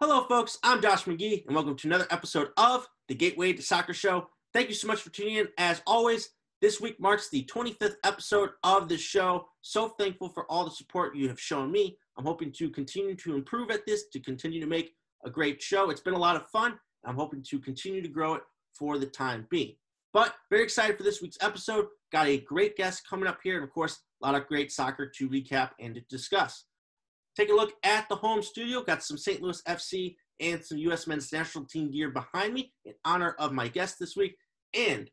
Hello, folks. I'm Josh McGehee, and welcome to another episode of the Gateway to Soccer Show. Thank you so much for tuning in. As always, this week marks the 25th episode of the show. So thankful for all the support you have shown me. I'm hoping to continue to improve at this, to continue to make a great show. It's been a lot of fun. I'm hoping to continue to grow it for the time being. But very excited for this week's episode. Got a great guest coming up here, and of course, a lot of great soccer to recap and to discuss. Take a look at the home studio. Got some St. Louis FC and some U.S. men's national team gear behind me in honor of my guest this week. And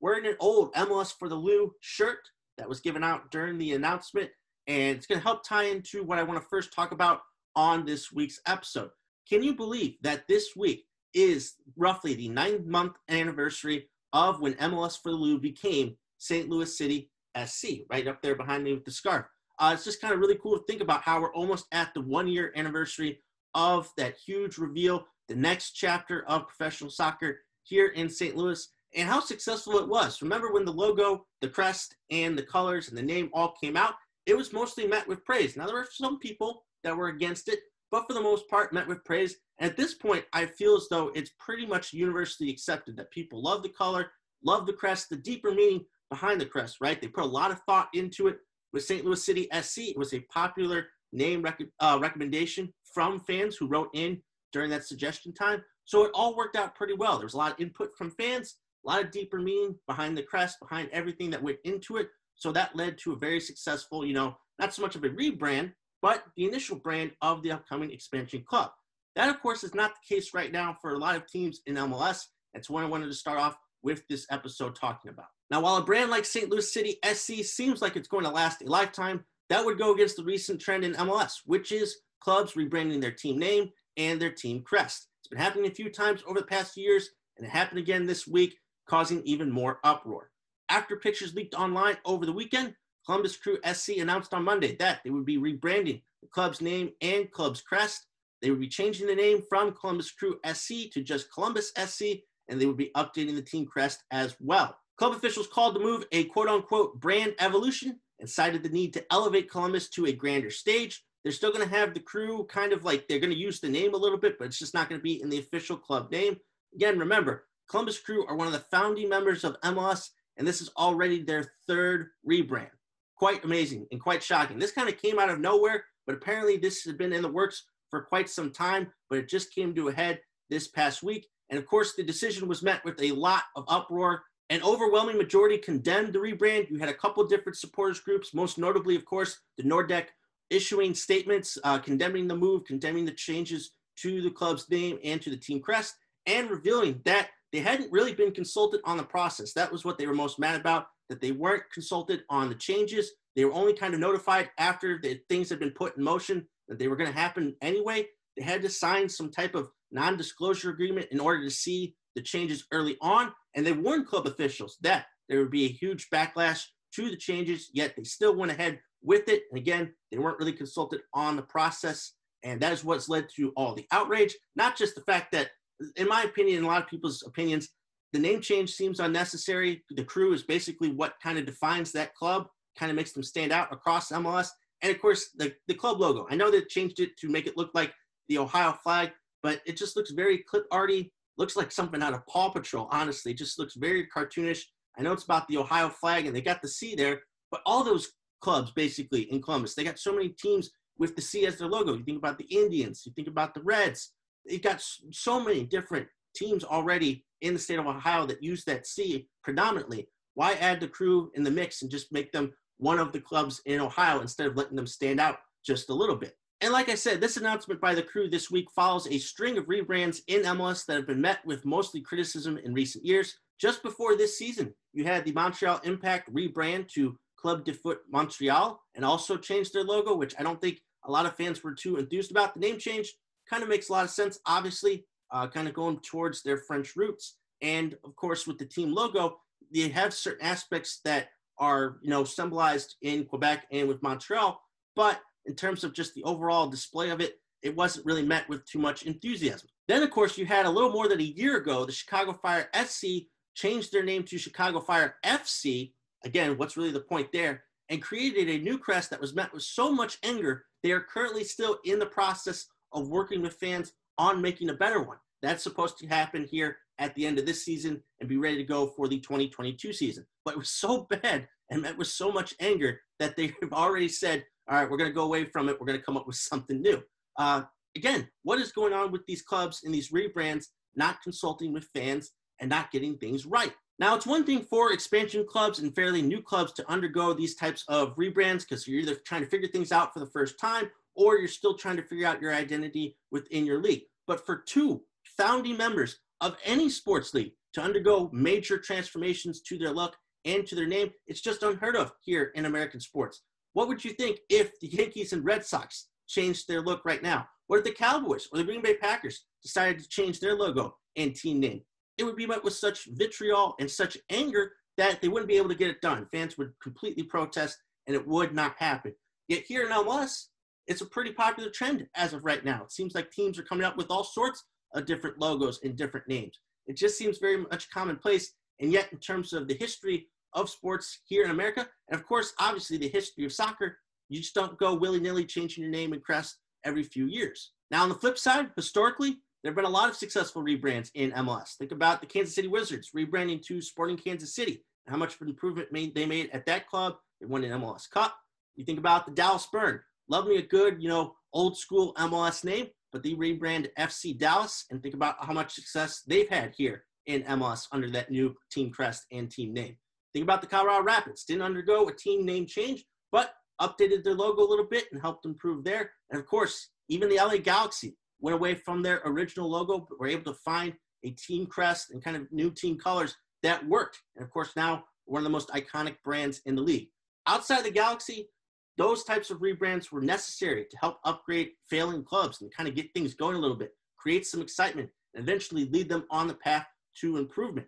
wearing an old MLS for the Lou shirt that was given out during the announcement. And it's going to help tie into what I want to first talk about on this week's episode. Can you believe that this week is roughly the nine month anniversary of when MLS for the Lou became St. Louis City SC, right up there behind me with the scarf? Uh, it's just kind of really cool to think about how we're almost at the one year anniversary of that huge reveal, the next chapter of professional soccer here in St. Louis, and how successful it was. Remember when the logo, the crest, and the colors and the name all came out? It was mostly met with praise. Now, there were some people that were against it, but for the most part, met with praise. And at this point, I feel as though it's pretty much universally accepted that people love the color, love the crest, the deeper meaning behind the crest, right? They put a lot of thought into it with St. Louis City SC. It was a popular name rec- uh, recommendation from fans who wrote in during that suggestion time. So it all worked out pretty well. There was a lot of input from fans, a lot of deeper meaning behind the crest, behind everything that went into it. So that led to a very successful, you know, not so much of a rebrand, but the initial brand of the upcoming expansion club. That, of course, is not the case right now for a lot of teams in MLS. That's what I wanted to start off with this episode talking about. Now, while a brand like St. Louis City SC seems like it's going to last a lifetime, that would go against the recent trend in MLS, which is clubs rebranding their team name and their team crest. It's been happening a few times over the past few years, and it happened again this week, causing even more uproar. After pictures leaked online over the weekend, Columbus Crew SC announced on Monday that they would be rebranding the club's name and club's crest. They would be changing the name from Columbus Crew SC to just Columbus SC, and they would be updating the team crest as well. Club officials called the move a quote unquote brand evolution and cited the need to elevate Columbus to a grander stage. They're still going to have the crew kind of like they're going to use the name a little bit, but it's just not going to be in the official club name. Again, remember, Columbus Crew are one of the founding members of MLS, and this is already their third rebrand. Quite amazing and quite shocking. This kind of came out of nowhere, but apparently this has been in the works for quite some time, but it just came to a head this past week. And of course, the decision was met with a lot of uproar an overwhelming majority condemned the rebrand. You had a couple different supporters groups, most notably, of course, the Nordecke issuing statements uh, condemning the move, condemning the changes to the club's name and to the team crest, and revealing that they hadn't really been consulted on the process. That was what they were most mad about, that they weren't consulted on the changes. They were only kind of notified after the things had been put in motion that they were going to happen anyway. They had to sign some type of non disclosure agreement in order to see the changes early on, and they warned club officials that there would be a huge backlash to the changes, yet they still went ahead with it. And again, they weren't really consulted on the process, and that is what's led to all the outrage. Not just the fact that, in my opinion, a lot of people's opinions, the name change seems unnecessary. The crew is basically what kind of defines that club, kind of makes them stand out across MLS. And of course, the, the club logo. I know they changed it to make it look like the Ohio flag, but it just looks very clip arty, looks like something out of Paw Patrol, honestly. Just looks very cartoonish. I know it's about the Ohio flag and they got the C there, but all those clubs basically in Columbus, they got so many teams with the C as their logo. You think about the Indians, you think about the Reds. They've got so many different teams already in the state of Ohio that use that C predominantly. Why add the crew in the mix and just make them one of the clubs in Ohio instead of letting them stand out just a little bit? And like I said, this announcement by the crew this week follows a string of rebrands in MLS that have been met with mostly criticism in recent years. Just before this season, you had the Montreal Impact rebrand to Club de Foot Montreal and also changed their logo, which I don't think a lot of fans were too enthused about. The name change kind of makes a lot of sense, obviously, uh, kind of going towards their French roots. And of course, with the team logo, they have certain aspects that are, you know, symbolized in Quebec and with Montreal, but in terms of just the overall display of it, it wasn't really met with too much enthusiasm. Then, of course, you had a little more than a year ago, the Chicago Fire SC changed their name to Chicago Fire FC. Again, what's really the point there? And created a new crest that was met with so much anger. They are currently still in the process of working with fans on making a better one. That's supposed to happen here at the end of this season and be ready to go for the 2022 season. But it was so bad and met with so much anger that they have already said, all right, we're going to go away from it. We're going to come up with something new. Uh, again, what is going on with these clubs and these rebrands not consulting with fans and not getting things right? Now, it's one thing for expansion clubs and fairly new clubs to undergo these types of rebrands because you're either trying to figure things out for the first time or you're still trying to figure out your identity within your league. But for two founding members of any sports league to undergo major transformations to their look and to their name, it's just unheard of here in American sports. What would you think if the Yankees and Red Sox changed their look right now? What if the Cowboys or the Green Bay Packers decided to change their logo and team name? It would be met with such vitriol and such anger that they wouldn't be able to get it done. Fans would completely protest and it would not happen. Yet here in MLS, it's a pretty popular trend as of right now. It seems like teams are coming up with all sorts of different logos and different names. It just seems very much commonplace. And yet, in terms of the history of sports here in America, and of course, obviously, the history of soccer, you just don't go willy nilly changing your name and crest every few years. Now, on the flip side, historically, there have been a lot of successful rebrands in MLS. Think about the Kansas City Wizards rebranding to Sporting Kansas City, how much improvement they made at that club. They won an MLS Cup. You think about the Dallas Burn, love me a good, you know, old school MLS name, but they rebrand FC Dallas and think about how much success they've had here in MLS under that new team crest and team name. Think about the Colorado Rapids. Didn't undergo a team name change, but updated their logo a little bit and helped improve there. And of course, even the LA Galaxy went away from their original logo, but were able to find a team crest and kind of new team colors that worked. And of course, now one of the most iconic brands in the league. Outside the Galaxy, those types of rebrands were necessary to help upgrade failing clubs and kind of get things going a little bit, create some excitement, and eventually lead them on the path to improvement.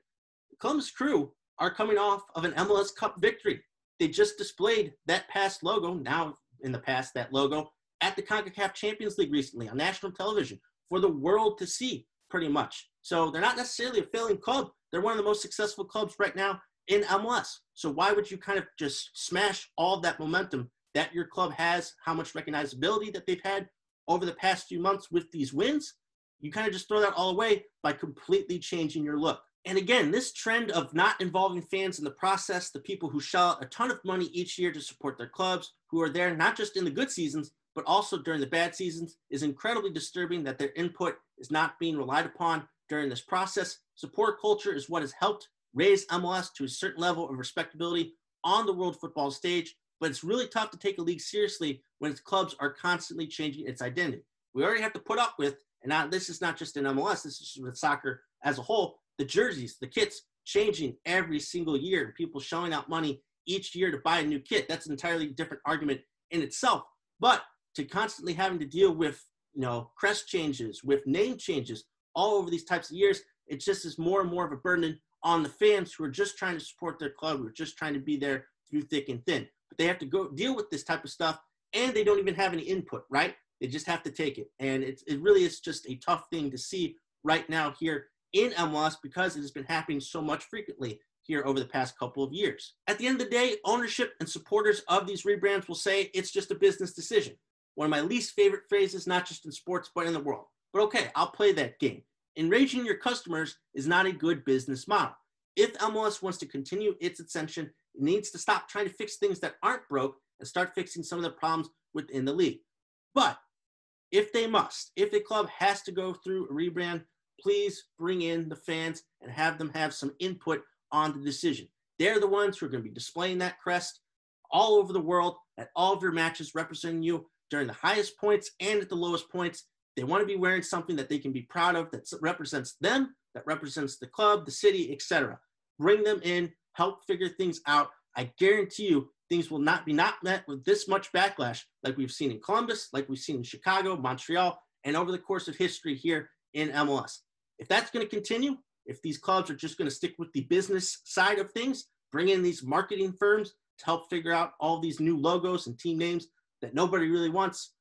The Columbus Crew are coming off of an MLS Cup victory. They just displayed that past logo, now in the past, that logo, at the CONCACAF Champions League recently on national television for the world to see, pretty much. So they're not necessarily a failing club. They're one of the most successful clubs right now in MLS. So why would you kind of just smash all that momentum that your club has, how much recognizability that they've had over the past few months with these wins, you kind of just throw that all away by completely changing your look. And again, this trend of not involving fans in the process, the people who shell out a ton of money each year to support their clubs, who are there not just in the good seasons, but also during the bad seasons, is incredibly disturbing that their input is not being relied upon during this process. Support culture is what has helped raise MLS to a certain level of respectability on the world football stage but it's really tough to take a league seriously when its clubs are constantly changing its identity. We already have to put up with, and now this is not just in MLS, this is with soccer as a whole, the jerseys, the kits changing every single year, and people showing out money each year to buy a new kit. That's an entirely different argument in itself. But to constantly having to deal with, you know, crest changes, with name changes all over these types of years, it just is more and more of a burden on the fans who are just trying to support their club, who are just trying to be there through thick and thin but they have to go deal with this type of stuff and they don't even have any input, right? They just have to take it. And it's, it really is just a tough thing to see right now here in MLS because it has been happening so much frequently here over the past couple of years. At the end of the day, ownership and supporters of these rebrands will say it's just a business decision. One of my least favorite phrases, not just in sports, but in the world. But okay, I'll play that game. Enraging your customers is not a good business model. If MLS wants to continue its ascension it needs to stop trying to fix things that aren't broke and start fixing some of the problems within the league. But if they must, if a club has to go through a rebrand, please bring in the fans and have them have some input on the decision. They're the ones who are going to be displaying that crest all over the world at all of your matches, representing you during the highest points and at the lowest points. They want to be wearing something that they can be proud of that represents them, that represents the club, the city, etc. Bring them in, help figure things out. I guarantee you things will not be not met with this much backlash like we've seen in Columbus, like we've seen in Chicago, Montreal, and over the course of history here in MLS. If that's going to continue, if these clubs are just going to stick with the business side of things, bring in these marketing firms to help figure out all these new logos and team names that nobody really wants,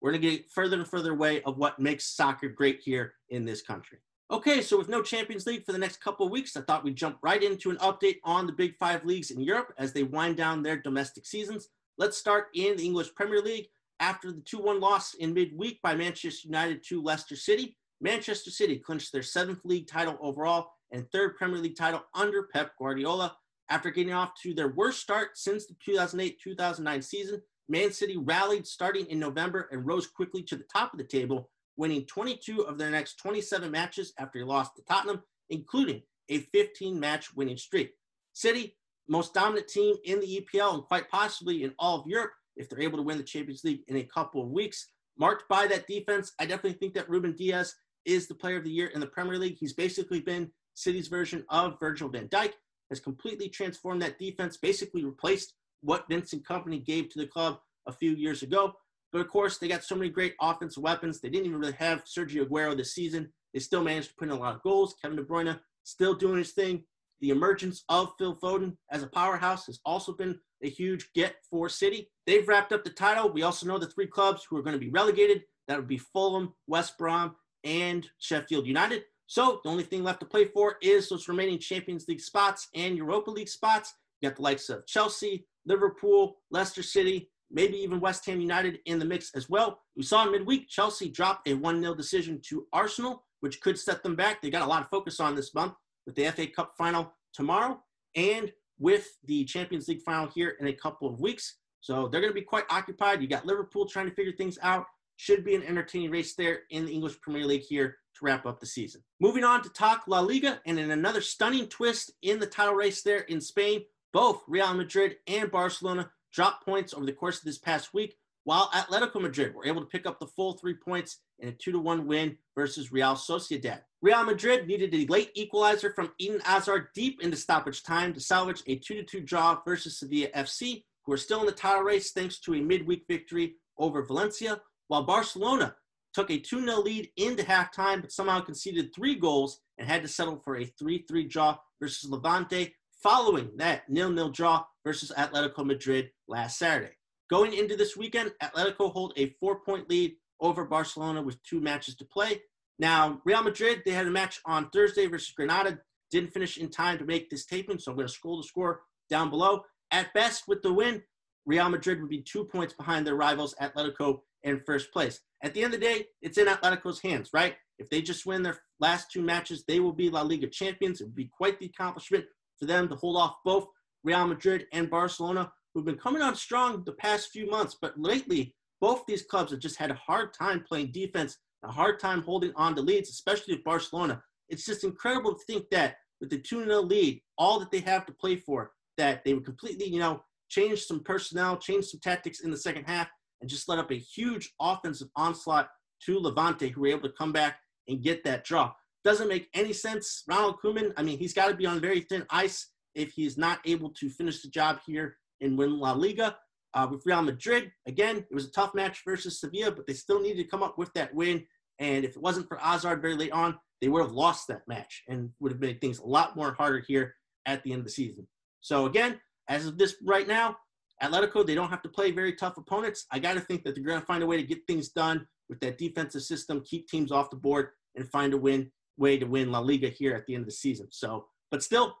we're going to get further and further away of what makes soccer great here in this country. Okay, so with no Champions League for the next couple of weeks, I thought we'd jump right into an update on the Big Five leagues in Europe as they wind down their domestic seasons. Let's start in the English Premier League. After the 2 1 loss in midweek by Manchester United to Leicester City, Manchester City clinched their seventh league title overall and third Premier League title under Pep Guardiola. After getting off to their worst start since the 2008 2009 season, Man City rallied starting in November and rose quickly to the top of the table, winning 22 of their next 27 matches after they lost to Tottenham, including a 15 match winning streak. City, most dominant team in the EPL and quite possibly in all of Europe if they're able to win the Champions League in a couple of weeks. Marked by that defense, I definitely think that Ruben Dias is the player of the year in the Premier League. He's basically been City's version of Virgil van Dijk, has completely transformed that defense, basically replaced what Vincent Kompany gave to the club a few years ago. But of course, they got so many great offensive weapons. They didn't even really have Sergio Aguero this season. They still managed to put in a lot of goals. Kevin De Bruyne still doing his thing. The emergence of Phil Foden as a powerhouse has also been a huge get for City. They've wrapped up the title. We also know the three clubs who are going to be relegated. That would be Fulham, West Brom, and Sheffield United. So the only thing left to play for is those remaining Champions League spots and Europa League spots. You got the likes of Chelsea, Liverpool, Leicester City, maybe even West Ham United in the mix as well. We saw in midweek Chelsea drop a 1 0 decision to Arsenal, which could set them back. They got a lot of focus on this month with the FA Cup final tomorrow and with the Champions League final here in a couple of weeks. So they're going to be quite occupied. You got Liverpool trying to figure things out. Should be an entertaining race there in the English Premier League here to wrap up the season. Moving on to talk La Liga, and in another stunning twist in the title race there in Spain, both Real Madrid and Barcelona dropped points over the course of this past week, while Atletico Madrid were able to pick up the full three points in a 2 to 1 win versus Real Sociedad. Real Madrid needed a late equalizer from Eden Hazard deep into stoppage time to salvage a 2 2 draw versus Sevilla FC, who are still in the title race thanks to a midweek victory over Valencia, while Barcelona took a 2 0 lead into halftime, but somehow conceded three goals and had to settle for a 3 3 draw versus Levante following that nil nil draw versus Atletico Madrid last Saturday. Going into this weekend, Atletico hold a four point lead over Barcelona with two matches to play. Now, Real Madrid, they had a match on Thursday versus Granada, didn't finish in time to make this taping, so I'm going to scroll the score down below. At best, with the win, Real Madrid would be two points behind their rivals, Atletico, in first place. At the end of the day, it's in Atletico's hands, right? If they just win their last two matches, they will be La Liga champions. It would be quite the accomplishment for them to hold off both Real Madrid and Barcelona, who've been coming on strong the past few months. But lately, both these clubs have just had a hard time playing defense, a hard time holding on to leads, especially with Barcelona. It's just incredible to think that with the 2 0 lead, all that they have to play for, that they would completely, you know, change some personnel, change some tactics in the second half, and just let up a huge offensive onslaught to Levante, who were able to come back and get that draw. Doesn't make any sense. Ronald Koeman, I mean, he's got to be on very thin ice if he's not able to finish the job here and win La Liga. Uh, with Real Madrid, again, it was a tough match versus Sevilla, but they still needed to come up with that win. And if it wasn't for Hazard very late on, they would have lost that match and would have made things a lot more harder here at the end of the season. So again, as of this right now, Atletico, they don't have to play very tough opponents. I got to think that they're going to find a way to get things done with that defensive system, keep teams off the board, and find a win way to win La Liga here at the end of the season. So, but still,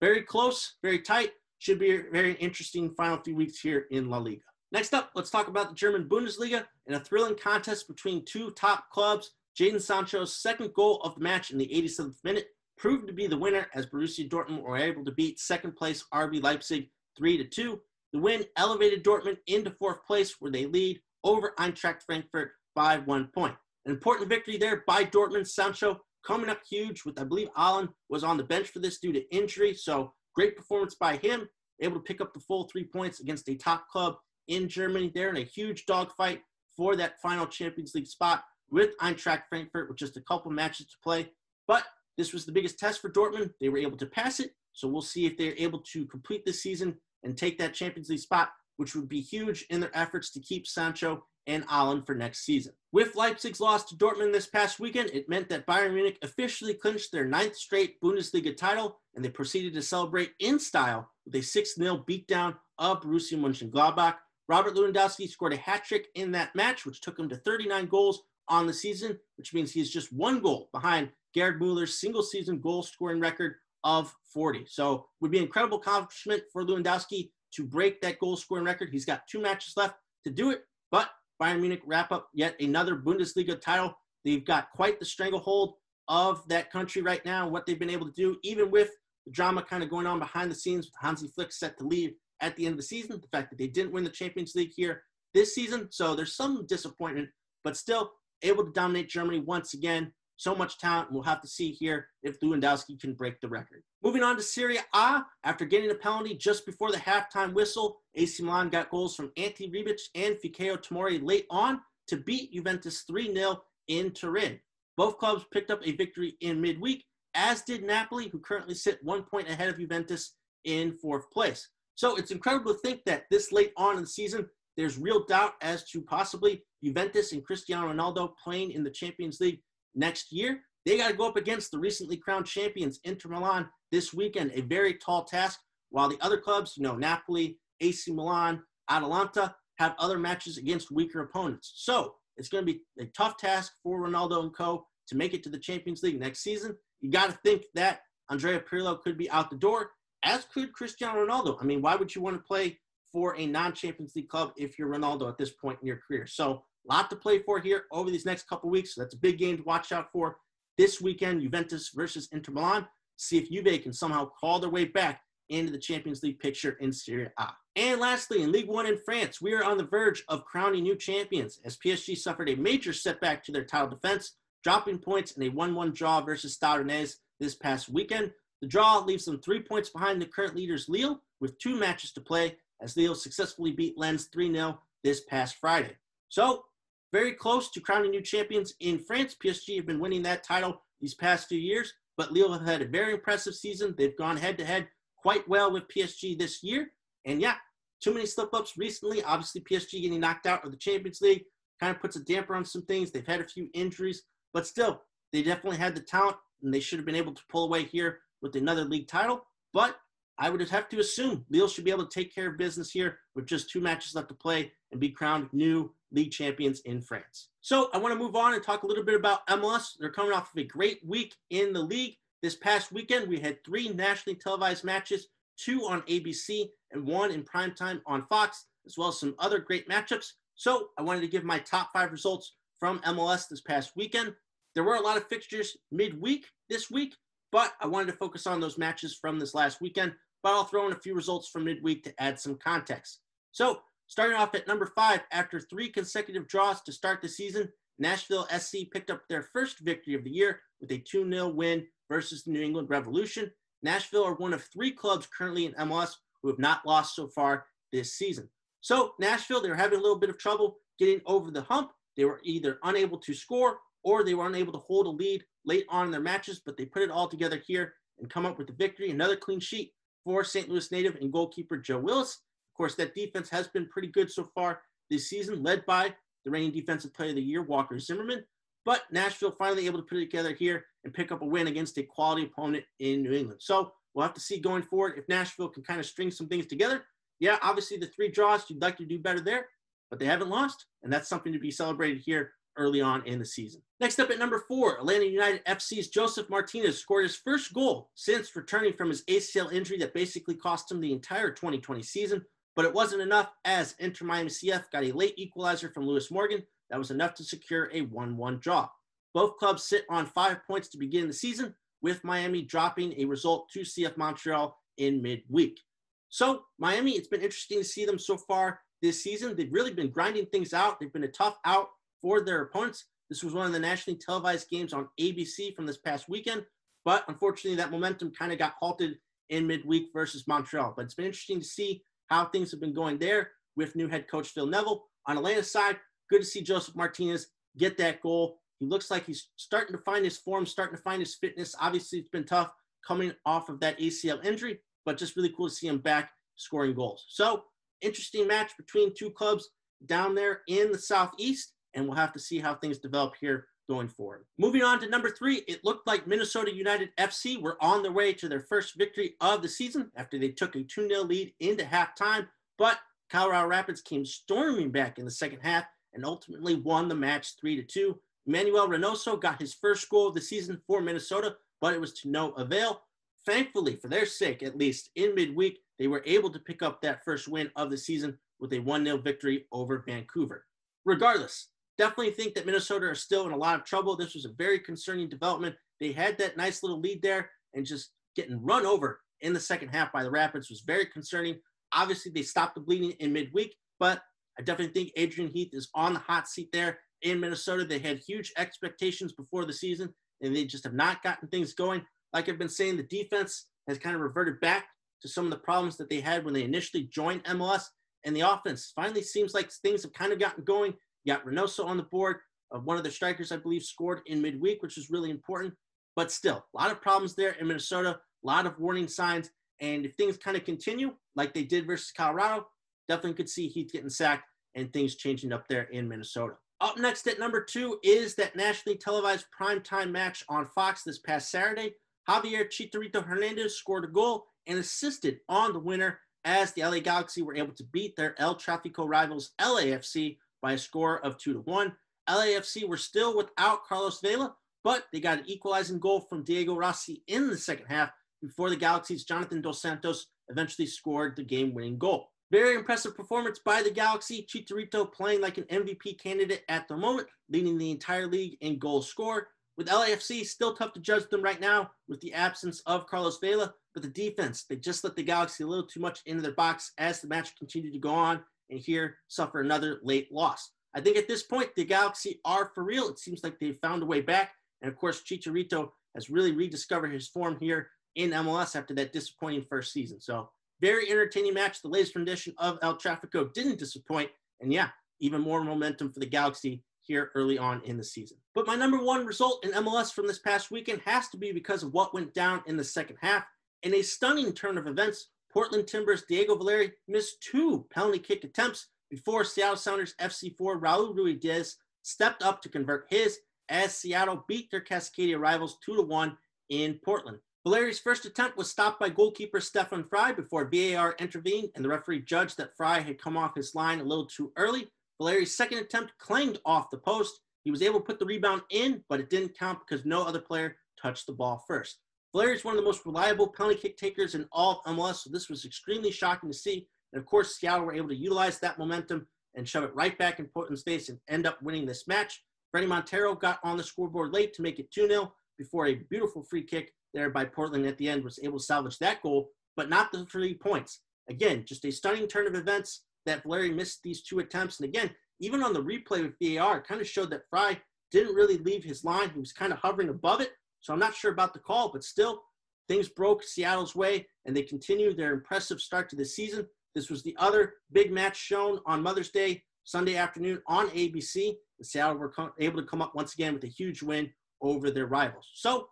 very close, very tight. Should be a very interesting final few weeks here in La Liga. Next up, let's talk about the German Bundesliga in a thrilling contest between two top clubs. Jadon Sancho's second goal of the match in the 87th minute proved to be the winner as Borussia Dortmund were able to beat second place RB Leipzig 3 to 2. The win elevated Dortmund into fourth place where they lead over Eintracht Frankfurt by one point. An important victory there by Dortmund. Sancho coming up huge with, I believe, Haaland was on the bench for this due to injury. So great performance by him, able to pick up the full three points against a top club in Germany. They're in a huge dogfight for that final Champions League spot with Eintracht Frankfurt with just a couple matches to play. But this was the biggest test for Dortmund. They were able to pass it. So we'll see if they're able to complete this season and take that Champions League spot, which would be huge in their efforts to keep Sancho and Haaland for next season. With Leipzig's loss to Dortmund this past weekend, it meant that Bayern Munich officially clinched their ninth straight Bundesliga title, and they proceeded to celebrate in style with a 6-0 beatdown of Borussia Mönchengladbach. Robert Lewandowski scored a hat trick in that match, which took him to 39 goals on the season, which means he's just one goal behind Gerd Muller's single season goal scoring record of 40. So would be an incredible accomplishment for Lewandowski to break that goal scoring record. He's got two matches left to do it, but Bayern Munich wrap up yet another Bundesliga title. They've got quite the stranglehold of that country right now, what they've been able to do, even with the drama kind of going on behind the scenes with Hansi Flick set to leave at the end of the season. The fact that they didn't win the Champions League here this season. So there's some disappointment, but still able to dominate Germany once again. So much talent. We'll have to see here if Lewandowski can break the record. Moving on to Serie A, after getting a penalty just before the halftime whistle, AC Milan got goals from Ante Rebic and Fikayo Tomori late on to beat Juventus 3 0 in Turin. Both clubs picked up a victory in midweek, as did Napoli, who currently sit one point ahead of Juventus in fourth place. So it's incredible to think that this late on in the season, there's real doubt as to possibly Juventus and Cristiano Ronaldo playing in the Champions League next year. They got to go up against the recently crowned champions Inter Milan this weekend, a very tall task. While the other clubs, you know, Napoli, AC Milan, Atalanta, have other matches against weaker opponents. So it's going to be a tough task for Ronaldo and co to make it to the Champions League next season. You got to think that Andrea Pirlo could be out the door, as could Cristiano Ronaldo. I mean, why would you want to play for a non-Champions League club if you're Ronaldo at this point in your career? So, lot to play for here over these next couple weeks. So that's a big game to watch out for this weekend. Juventus versus Inter Milan. See if Juve can somehow call their way back into the Champions League picture in Serie A. And lastly, in League One in France, we are on the verge of crowning new champions as PSG suffered a major setback to their title defense, dropping points in a 1 1 draw versus Stade Rennais this past weekend. The draw leaves them three points behind the current leaders, Lille, with two matches to play, as Lille successfully beat Lens 3 0 this past Friday. So, very close to crowning new champions in France. PSG have been winning that title these past few years, but Lille have had a very impressive season. They've gone head to head quite well with PSG this year. And yeah, too many slip ups recently. Obviously, PSG getting knocked out of the Champions League kind of puts a damper on some things. They've had a few injuries, but still, they definitely had the talent and they should have been able to pull away here with another league title. But I would have to assume Lille should be able to take care of business here with just two matches left to play and be crowned new league champions in France. So I want to move on and talk a little bit about MLS. They're coming off of a great week in the league. This past weekend, we had three nationally televised matches, two on ABC and one in primetime on Fox, as well as some other great matchups. So I wanted to give my top five results from MLS this past weekend. There were a lot of fixtures midweek this week, but I wanted to focus on those matches from this last weekend. But I'll throw in a few results from midweek to add some context. So starting off at number five, after three consecutive draws to start the season, Nashville SC picked up their first victory of the year with a 2 0 win versus the New England Revolution. Nashville are one of three clubs currently in MLS who have not lost so far this season. So, Nashville, they were having a little bit of trouble getting over the hump. They were either unable to score or they were unable to hold a lead late on in their matches, but they put it all together here and come up with the victory. Another clean sheet for St. Louis native and goalkeeper Joe Willis. Of course, that defense has been pretty good so far this season, led by the reigning defensive player of the year, Walker Zimmerman. But Nashville finally able to put it together here and pick up a win against a quality opponent in New England. So we'll have to see going forward if Nashville can kind of string some things together. Yeah, obviously the three draws, you'd like to do better there, but they haven't lost, and that's something to be celebrated here early on in the season. Next up at number four, Atlanta United FC's Josef Martinez scored his first goal since returning from his ACL injury that basically cost him the entire 2020 season. But it wasn't enough as Inter Miami CF got a late equalizer from Lewis Morgan that was enough to secure a 1 1 draw. Both clubs sit on five points to begin the season, with Miami dropping a result to CF Montreal in midweek. So, Miami, it's been interesting to see them so far this season. They've really been grinding things out. They've been a tough out for their opponents. This was one of the nationally televised games on ABC from this past weekend, but unfortunately, that momentum kind of got halted in midweek versus Montreal. But it's been interesting to see how things have been going there with new head coach Phil Neville. On Atlanta's side, good to see Josef Martinez get that goal. He looks like he's starting to find his form, starting to find his fitness. Obviously, it's been tough coming off of that ACL injury, but just really cool to see him back scoring goals. So, interesting match between two clubs down there in the Southeast, and we'll have to see how things develop here going forward. Moving on to number three, it looked like Minnesota United FC were on their way to their first victory of the season after they took a 2 0 lead into halftime, but Colorado Rapids came storming back in the second half and ultimately won the match 3 to 2. Manuel Reynoso got his first goal of the season for Minnesota, but it was to no avail. Thankfully, for their sake, at least in midweek, they were able to pick up that first win of the season with a 1 0 victory over Vancouver. Regardless, definitely think that Minnesota are still in a lot of trouble. This was a very concerning development. They had that nice little lead there and just getting run over in the second half by the Rapids was very concerning. Obviously, they stopped the bleeding in midweek, but I definitely think Adrian Heath is on the hot seat there in Minnesota. They had huge expectations before the season, and they just have not gotten things going. Like I've been saying, the defense has kind of reverted back to some of the problems that they had when they initially joined MLS. And the offense finally seems like things have kind of gotten going. Got Reynoso on the board. Uh, one of the strikers, I believe, scored in midweek, which is really important. But still, a lot of problems there in Minnesota, a lot of warning signs. And if things kind of continue like they did versus Colorado, definitely could see Heath getting sacked and things changing up there in Minnesota. Up next at number two is that nationally televised primetime match on Fox this past Saturday. Javier Chicharito Hernandez scored a goal and assisted on the winner as the LA Galaxy were able to beat their El Trafico rivals LAFC by a score of two to one. LAFC were still without Carlos Vela, but they got an equalizing goal from Diego Rossi in the second half before the Galaxy's Jonathan Dos Santos eventually scored the game-winning goal. Very impressive performance by the Galaxy. Chicharito playing like an MVP candidate at the moment, leading the entire league in goals scored. With LAFC, still tough to judge them right now with the absence of Carlos Vela, but the defense, they just let the Galaxy a little too much into their box as the match continued to go on and here suffer another late loss. I think at this point, the Galaxy are for real. It seems like they've found a way back. And of course, Chicharito has really rediscovered his form here in MLS after that disappointing first season. So, very entertaining match. The latest rendition of El Trafico didn't disappoint. And yeah, even more momentum for the Galaxy here early on in the season. But my number one result in MLS from this past weekend has to be because of what went down in the second half. In a stunning turn of events, Portland Timbers Diego Valeri missed two penalty kick attempts before Seattle Sounders FC4 Raul Ruidíaz stepped up to convert his as Seattle beat their Cascadia rivals 2 1 in Portland. Valeri's first attempt was stopped by goalkeeper Stefan Frei before VAR intervened and the referee judged that Frei had come off his line a little too early. Valeri's second attempt clanged off the post. He was able to put the rebound in, but it didn't count because no other player touched the ball first. Valeri is one of the most reliable penalty kick takers in all of MLS, so this was extremely shocking to see. And of course, Seattle were able to utilize that momentum and shove it right back in Portland's face and end up winning this match. Fredy Montero got on the scoreboard late to make it 2 0 before a beautiful free kick there by Portland at the end was able to salvage that goal, but not the three points. Again, just a stunning turn of events that Valeri missed these two attempts. And again, even on the replay with VAR, it kind of showed that Frei didn't really leave his line. He was kind of hovering above it. So I'm not sure about the call, but still, things broke Seattle's way, and they continue their impressive start to the season. This was the other big match shown on Mother's Day, Sunday afternoon on ABC. The Seattle were able to come up once again with a huge win over their rivals. So it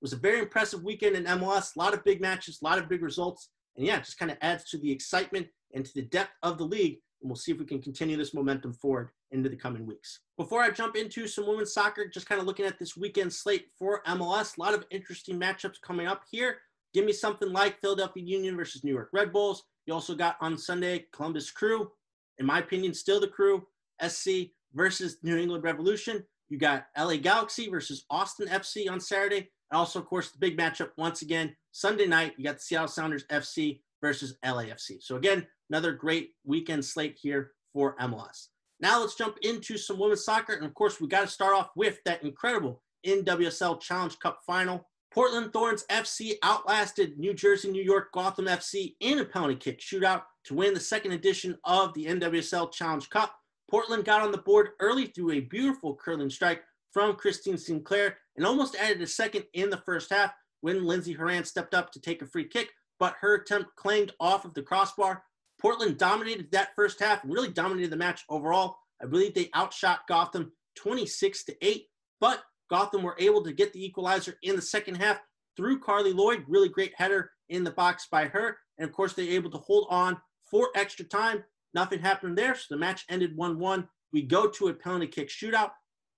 was a very impressive weekend in MLS. A lot of big matches, a lot of big results. And yeah, it just kind of adds to the excitement and to the depth of the league. And we'll see if we can continue this momentum forward into the coming weeks. Before I jump into some women's soccer, just kind of looking at this weekend slate for MLS, a lot of interesting matchups coming up here. Give me something like Philadelphia Union versus New York Red Bulls. You also got on Sunday Columbus Crew, in my opinion, still the Crew SC versus New England Revolution. You got LA Galaxy versus Austin FC on Saturday. And also, of course, the big matchup once again Sunday night. You got the Seattle Sounders FC versus LAFC. So again, another great weekend slate here for MLS. Now let's jump into some women's soccer, and of course, we got to start off with that incredible NWSL Challenge Cup final Portland Thorns FC outlasted New Jersey, New York, Gotham FC in a penalty kick shootout to win the second edition of the NWSL Challenge Cup. Portland got on the board early through a beautiful curling strike from Christine Sinclair and almost added a second in the first half when Lindsey Horan stepped up to take a free kick, but her attempt claimed off of the crossbar. Portland dominated that first half really dominated the match overall. I believe they outshot Gotham 26 to 8, but Gotham were able to get the equalizer in the second half through Carli Lloyd. Really great header in the box by her. And of course, they able to hold on for extra time. Nothing happened there. So the match ended 1 1. We go to a penalty kick shootout.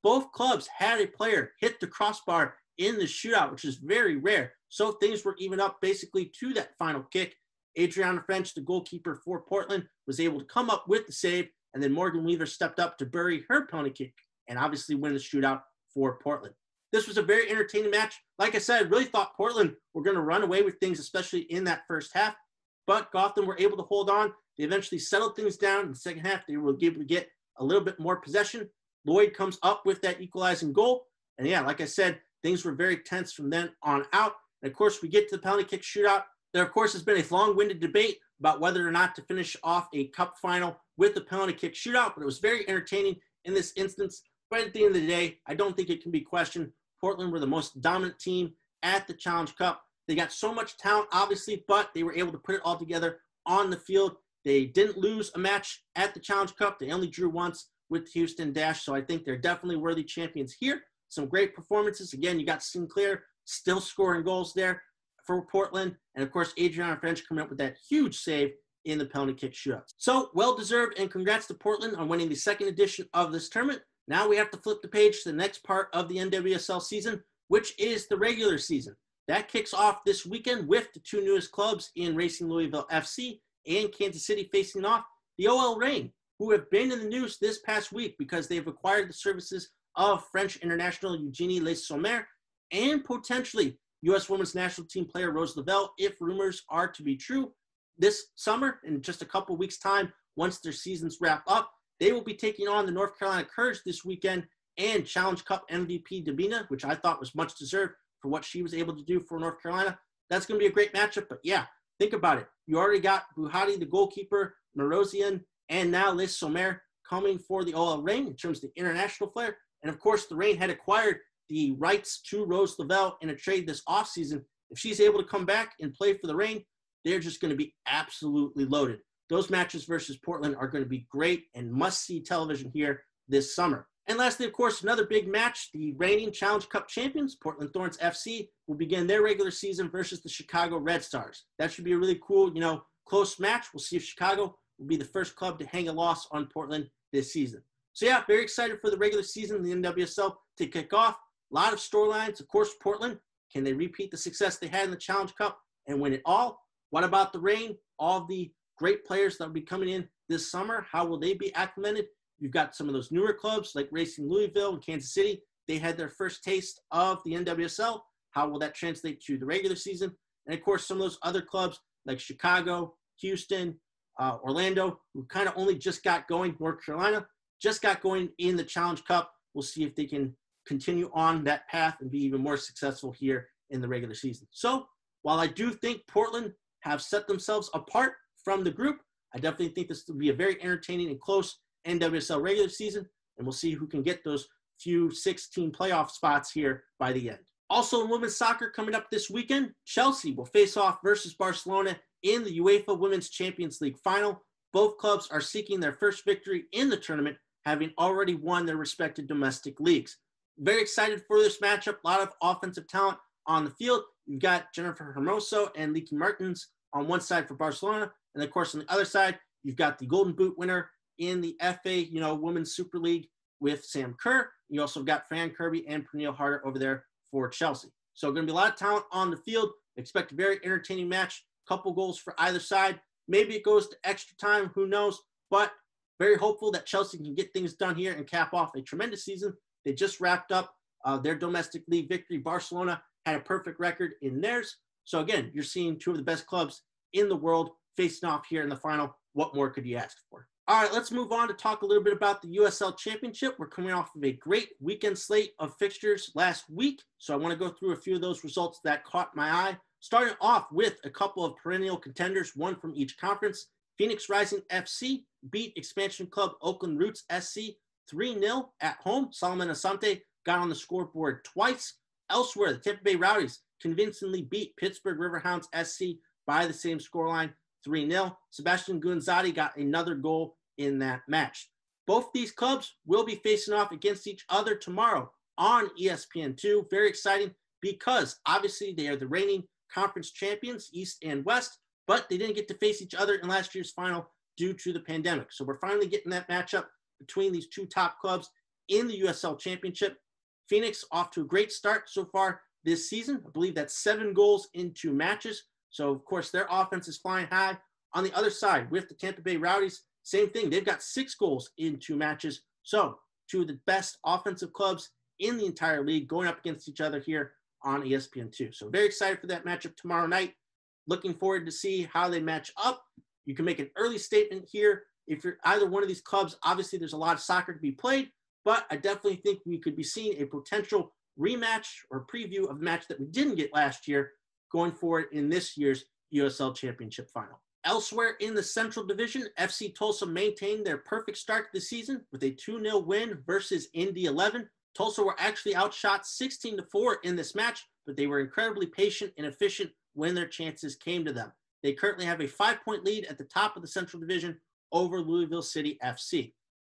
Both clubs had a player hit the crossbar in the shootout, which is very rare. So things were even up basically to that final kick. Adrianna Franch, the goalkeeper for Portland, was able to come up with the save. And then Morgan Weaver stepped up to bury her penalty kick and obviously win the shootout for Portland. This was a very entertaining match. Like I said, I really thought Portland were going to run away with things, especially in that first half. But Gotham were able to hold on. They eventually settled things down. In the second half, they were able to get a little bit more possession. Lloyd comes up with that equalizing goal. And yeah, like I said, things were very tense from then on out. And of course, we get to the penalty kick shootout. There, of course, has been a long winded debate about whether or not to finish off a cup final with the penalty kick shootout, but it was very entertaining in this instance. But at the end of the day, I don't think it can be questioned. Portland were the most dominant team at the Challenge Cup. They got so much talent, obviously, but they were able to put it all together on the field. They didn't lose a match at the Challenge Cup. They only drew once with Houston Dash. So I think they're definitely worthy champions here. Some great performances. Again, you got Sinclair still scoring goals there for Portland. And of course, Adrianna Franch coming up with that huge save in the penalty kick shootout. So well deserved and congrats to Portland on winning the second edition of this tournament. Now we have to flip the page to the next part of the NWSL season, which is the regular season. That kicks off this weekend with the two newest clubs in Racing Louisville FC and Kansas City facing off the OL Reign, who have been in the news this past week because they've acquired the services of French international Eugenie Le Sommer and potentially U.S. women's national team player Rose Lavelle, if rumors are to be true. This summer, in just a couple weeks' time, once their seasons wrap up, they will be taking on the North Carolina Courage this weekend and Challenge Cup MVP Debinha, which I thought was much deserved for what she was able to do for North Carolina. That's going to be a great matchup. But yeah, think about it. You already got Bouhaddi, the goalkeeper, Marozsán, and now Liz Sommer coming for the OL Reign in terms of the international flair. And of course, the Reign had acquired the rights to Rose Lavelle in a trade this offseason. If she's able to come back and play for the Reign, they're just going to be absolutely loaded. Those matches versus Portland are going to be great and must see television here this summer. And lastly, of course, another big match. The reigning Challenge Cup champions, Portland Thorns FC, will begin their regular season versus the Chicago Red Stars. That should be a really cool, you know, close match. We'll see if Chicago will be the first club to hang a loss on Portland this season. So yeah, very excited for the regular season the NWSL to kick off. A lot of storylines. Of course, Portland. Can they repeat the success they had in the Challenge Cup and win it all? What about the Reign? All the great players that will be coming in this summer. How will they be acclimated? You've got some of those newer clubs like Racing Louisville and Kansas City. They had their first taste of the NWSL. How will that translate to the regular season? And of course, some of those other clubs like Chicago, Houston, uh, Orlando, who kind of only just got going, North Carolina, just got going in the Challenge Cup. We'll see if they can continue on that path and be even more successful here in the regular season. So, while I do think Portland have set themselves apart from the group, I definitely think this will be a very entertaining and close NWSL regular season, and we'll see who can get those few 16 playoff spots here by the end. Also, in women's soccer coming up this weekend, Chelsea will face off versus Barcelona in the UEFA Women's Champions League final. Both clubs are seeking their first victory in the tournament, having already won their respective domestic leagues. Very excited for this matchup. A lot of offensive talent on the field. You've got Jennifer Hermoso and Lieke Martens on one side for Barcelona. And of course, on the other side, you've got the Golden Boot winner in the FA, you know, Women's Super League with Sam Kerr. You also got Fran Kirby and Pernille Harder over there for Chelsea. So going to be a lot of talent on the field. Expect a very entertaining match. Couple goals for either side. Maybe it goes to extra time. Who knows? But very hopeful that Chelsea can get things done here and cap off a tremendous season. They just wrapped up uh, their domestic league victory. Barcelona had a perfect record in theirs. So again, you're seeing two of the best clubs in the world facing off here in the final. What more could you ask for? All right, let's move on to talk a little bit about the USL Championship. We're coming off of a great weekend slate of fixtures last week. So I want to go through a few of those results that caught my eye. Starting off with a couple of perennial contenders, one from each conference. Phoenix Rising FC beat expansion club Oakland Roots SC 3 0 at home. Solomon Asante got on the scoreboard twice. Elsewhere, the Tampa Bay Rowdies convincingly beat Pittsburgh Riverhounds SC by the same scoreline 3 0. Sebastian Guenzatti got another goal in that match. Both these clubs will be facing off against each other tomorrow on ESPN2. Very exciting because obviously they are the reigning conference champions, East and West, but they didn't get to face each other in last year's final due to the pandemic. So we're finally getting that matchup between these two top clubs in the USL Championship. Phoenix off to a great start so far this season. I believe that's seven goals in two matches. So, of course, their offense is flying high. On the other side, with the Tampa Bay Rowdies, same thing. They've got six goals in two matches. So, two of the best offensive clubs in the entire league going up against each other here on ESPN2. So, very excited for that matchup tomorrow night. Looking forward to see how they match up. You can make an early statement here. If you're either one of these clubs, obviously there's a lot of soccer to be played, but I definitely think we could be seeing a potential rematch or preview of a match that we didn't get last year going forward in this year's USL Championship final. Elsewhere in the Central Division, FC Tulsa maintained their perfect start to the season with a 2 0 win versus Indy 11. Tulsa were actually outshot 16 to 4 in this match, but they were incredibly patient and efficient when their chances came to them. They currently have a five point lead at the top of the Central Division over Louisville City FC.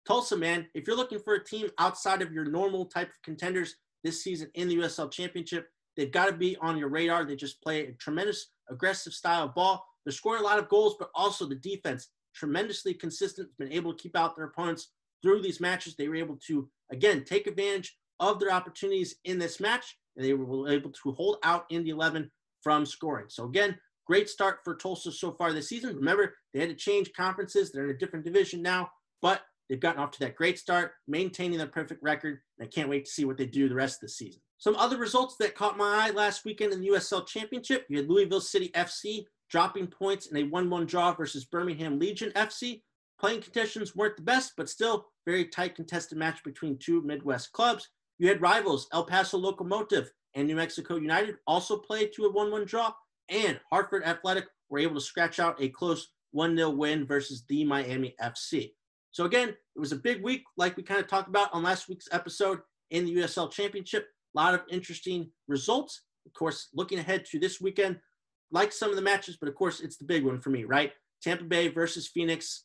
Tulsa, man, if you're looking for a team outside of your normal type of contenders this season in the USL Championship, they've got to be on your radar. They just play a tremendous aggressive style of ball. They're scoring a lot of goals, but also the defense tremendously consistent, been able to keep out their opponents through these matches. They were able to, again, take advantage of their opportunities in this match, and they were able to hold out Indy 11 from scoring. So, again, great start for Tulsa so far this season. Remember, they had to change conferences. They're in a different division now, but they've gotten off to that great start, maintaining their perfect record. And I can't wait to see what they do the rest of the season. Some other results that caught my eye last weekend in the USL Championship you had Louisville City FC dropping points in a 1 1 draw versus Birmingham Legion FC. Playing conditions weren't the best, but still very tight contested match between two Midwest clubs. You had rivals El Paso Locomotive and New Mexico United also played to a 1 1 draw, and Hartford Athletic were able to scratch out a close 1 0 win versus the Miami FC. So, again, it was a big week, like we kind of talked about on last week's episode in the USL Championship. A lot of interesting results. Of course, looking ahead to this weekend, like some of the matches, but of course, it's the big one for me, right? Tampa Bay versus Phoenix,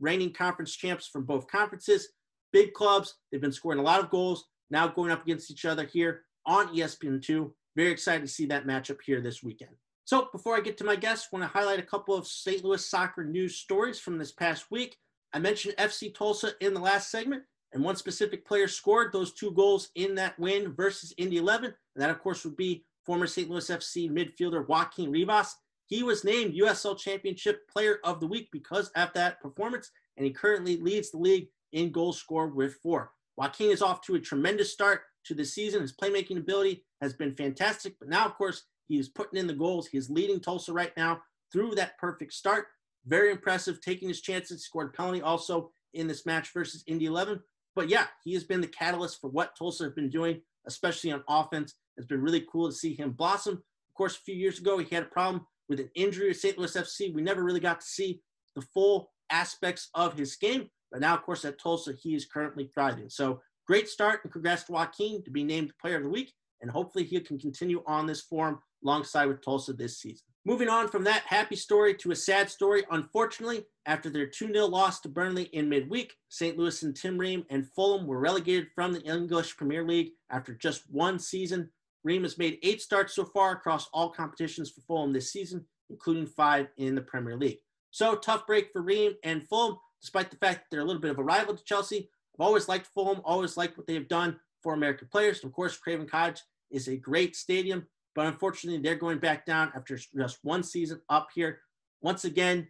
reigning conference champs from both conferences, big clubs. They've been scoring a lot of goals, now going up against each other here on ESPN2. Very excited to see that matchup here this weekend. So before I get to my guests, want to highlight a couple of St. Louis soccer news stories from this past week. I mentioned FC Tulsa in the last segment, and one specific player scored those two goals in that win versus Indy 11. And that, of course, would be former St. Louis FC midfielder Joaquin Rivas. He was named USL Championship Player of the Week because of that performance, and he currently leads the league in goal scored with four. Joaquin is off to a tremendous start to the season. His playmaking ability has been fantastic, but now, of course, he is putting in the goals. He is leading Tulsa right now through that perfect start. Very impressive, taking his chances. Scored penalty also in this match versus Indy 11. But yeah, he has been the catalyst for what Tulsa have been doing, especially on offense. It's been really cool to see him blossom. Of course, a few years ago, he had a problem with an injury at St. Louis FC. We never really got to see the full aspects of his game. But now, of course, at Tulsa, he is currently thriving. So great start and congrats to Joaquin to be named Player of the Week. And hopefully he can continue on this form alongside with Tulsa this season. Moving on from that happy story to a sad story, unfortunately, after their 2 0 loss to Burnley in midweek, St. Louis and Tim Ream and Fulham were relegated from the English Premier League after just one season. Ream has made eight starts so far across all competitions for Fulham this season, including five in the Premier League. So, tough break for Ream and Fulham, despite the fact that they're a little bit of a rival to Chelsea. I've always liked Fulham, always liked what they have done for American players. Of course, Craven Cottage is a great stadium but unfortunately, they're going back down after just one season up here. Once again,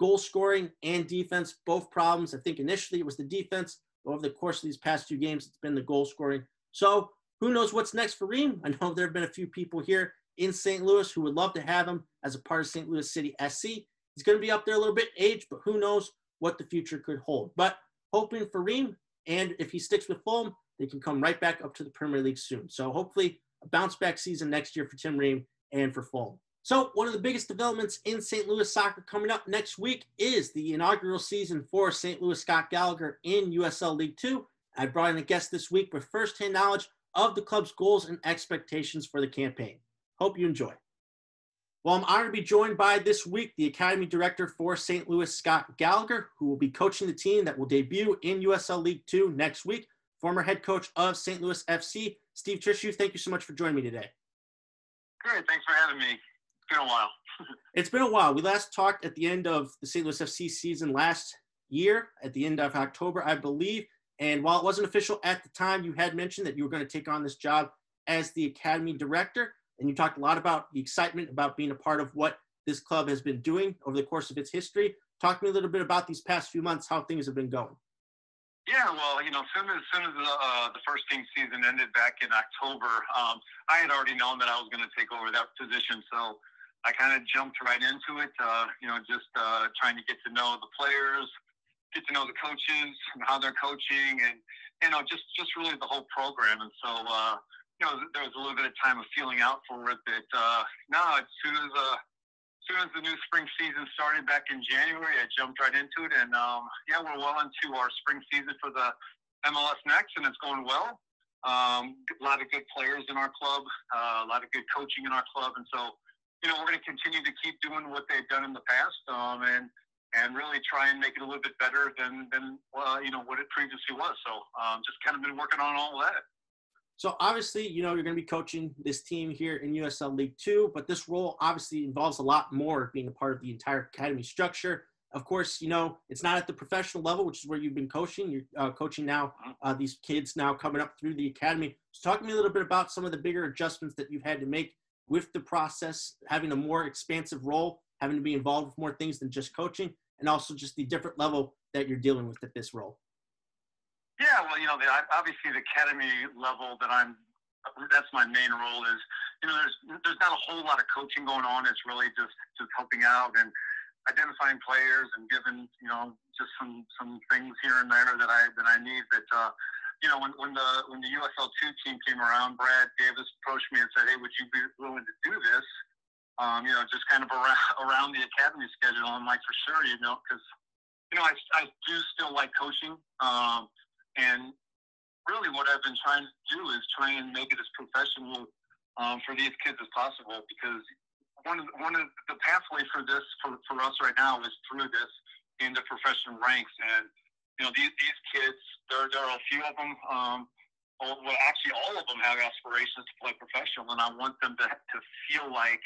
goal scoring and defense, both problems. I think initially it was the defense. Over the course of these past two games, it's been the goal scoring. So who knows what's next for Ream? I know there have been a few people here in St. Louis who would love to have him as a part of St. Louis City SC. He's going to be up there a little bit age, but who knows what the future could hold. But hoping for Ream, and if he sticks with Fulham, they can come right back up to the Premier League soon. So hopefully bounce back season next year for Tim Ream and for Fulham. So, one of the biggest developments in St. Louis soccer coming up next week is the inaugural season for St. Louis Scott Gallagher in USL League Two. I brought in a guest this week with firsthand knowledge of the club's goals and expectations for the campaign. Hope you enjoy. Well, I'm honored to be joined by this week the Academy Director for St. Louis, Scott Gallagher, who will be coaching the team that will debut in USL League Two next week. Former head coach of St. Louis FC, Steve Trittschuh, thank you so much for joining me today. Great. Thanks for having me. It's been a while. it's been a while. We last talked at the end of the St. Louis FC season last year, at the end of October, I believe. And while it wasn't official at the time, you had mentioned that you were going to take on this job as the academy director. And you talked a lot about the excitement about being a part of what this club has been doing over the course of its history. Talk to me a little bit about these past few months, how things have been going. Yeah, well, you know, as soon as, soon as the, uh, the first team season ended back in October, um, I had already known that I was going to take over that position. So I kind of jumped right into it, uh, you know, just uh, trying to get to know the players, get to know the coaches and how they're coaching, and you know, just just really the whole program. And so, uh, you know, there was a little bit of time of feeling out for it. That uh, now, as soon as uh, soon as the new spring season started back in January, I jumped right into it, and um, yeah, we're well into our spring season for the MLS Next, and it's going well. Um, a lot of good players in our club, uh, a lot of good coaching in our club, and so you know we're going to continue to keep doing what they've done in the past, um, and and really try and make it a little bit better than than uh, you know what it previously was. So um, just kind of been working on all that. So obviously, you know, you're going to be coaching this team here in USL League Two, but this role obviously involves a lot more being a part of the entire academy structure. Of course, you know, it's not at the professional level, which is where you've been coaching. You're uh, coaching now uh, these kids now coming up through the academy. So talk to me a little bit about some of the bigger adjustments that you've had to make with the process, having a more expansive role, having to be involved with more things than just coaching, and also just the different level that you're dealing with at this role. Yeah, well, you know, the, obviously the academy level that I'm, that's my main role is, you know, there's there's not a whole lot of coaching going on. It's really just just helping out and identifying players and giving you know just some some things here and there that I that I need. But uh, you know when when the when the USL two team came around, Brad Davis approached me and said, "Hey, would you be willing to do this?" Um, you know, just kind of around around the academy schedule. I'm like, for sure, you know, because you know I I do still like coaching, um, and really what I've been trying to do is try and make it as professional um, for these kids as possible because one of the, one of the pathway for this for, for us right now is through this into professional ranks, and you know these these kids there there are a few of them. Um, well, actually, all of them have aspirations to play professional, and I want them to to feel like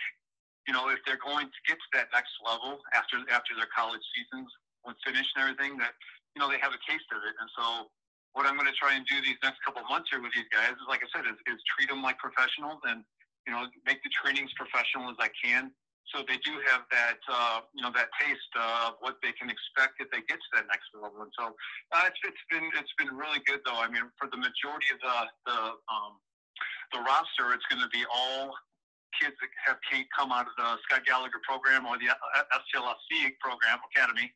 you know if they're going to get to that next level after after their college seasons when finished and everything that you know they have a taste of it, and so. What I'm going to try and do these next couple months here with these guys is, like I said, is, is treat them like professionals and you know, make the trainings professional as I can. So they do have that, uh, you know, that taste of what they can expect if they get to that next level. And so uh, it's, it's been it's been really good though. I mean, for the majority of the the um, the roster, it's going to be all kids that have come out of the Scott Gallagher program or the STLFC program academy.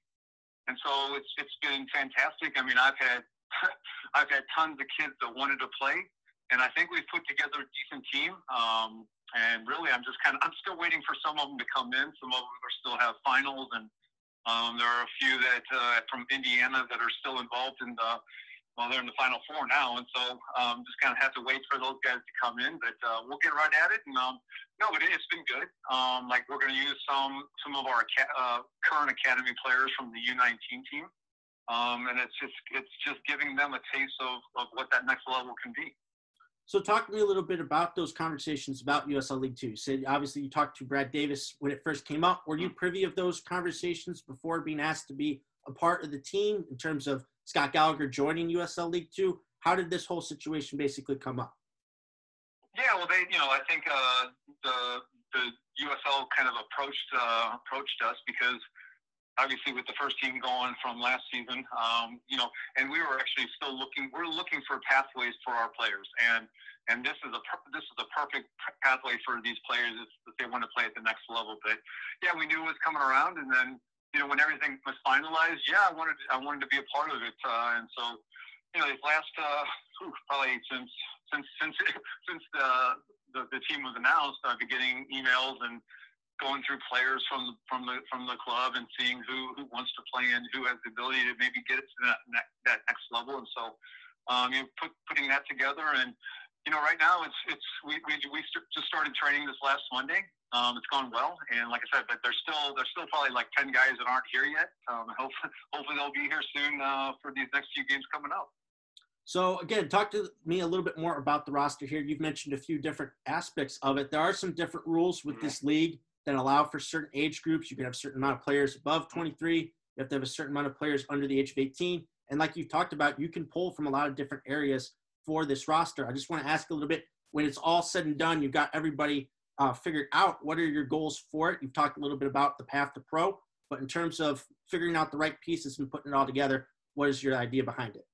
And so it's it's been fantastic. I mean, I've had I've had tons of kids that wanted to play and I think we've put together a decent team. Um, and really, I'm just kind of I'm still waiting for some of them to come in. Some of them are still have finals, and um, there are a few that uh, from Indiana that are still involved in the well, they're in the final four now, and so um, just kind of have to wait for those guys to come in. But uh, we'll get right at it. And um, no, it, it's been good. Um, like we're going to use some some of our uh, current academy players from the U19 team, um, and it's just it's just giving them a taste of, of what that next level can be. So talk to me a little bit about those conversations about USL League Two. So obviously you talked to Brad Davis when it first came up. Were you privy of those conversations before being asked to be a part of the team in terms of Scott Gallagher joining USL League Two? How did this whole situation basically come up? Yeah, well, they, you know, I think uh, the the USL kind of approached uh, approached us because obviously with the first team going from last season, um, you know, and we were actually still looking. We're looking for pathways for our players, and and this is a this is a perfect pathway for these players if, they want to play at the next level. But yeah, we knew it was coming around, and then you know when everything was finalized, yeah, I wanted I wanted to be a part of it, uh, and so you know these last uh, probably since since since since the the, the team was announced, I've been getting emails and going through players from the, from the from the club and seeing who who wants to play and who has the ability to maybe get it to that that next level. And so, um, you know, put, putting that together and you know, right now it's it's we we, we just started training this last Monday. Um, it's gone well, and like I said, but there's still there's still probably like ten guys that aren't here yet. Um, hopefully, hopefully they'll be here soon uh, for these next few games coming up. So again, talk to me a little bit more about the roster here. You've mentioned a few different aspects of it. There are some different rules with mm-hmm. this league that allow for certain age groups. You can have a certain amount of players above 23. You have to have a certain amount of players under the age of 18. And like you've talked about, you can pull from a lot of different areas for this roster. I just want to ask a little bit when it's all said and done, you've got everybody uh, figured out. What are your goals for it? You've talked a little bit about the path to pro, but in terms of figuring out the right pieces and putting it all together, what is your idea behind it?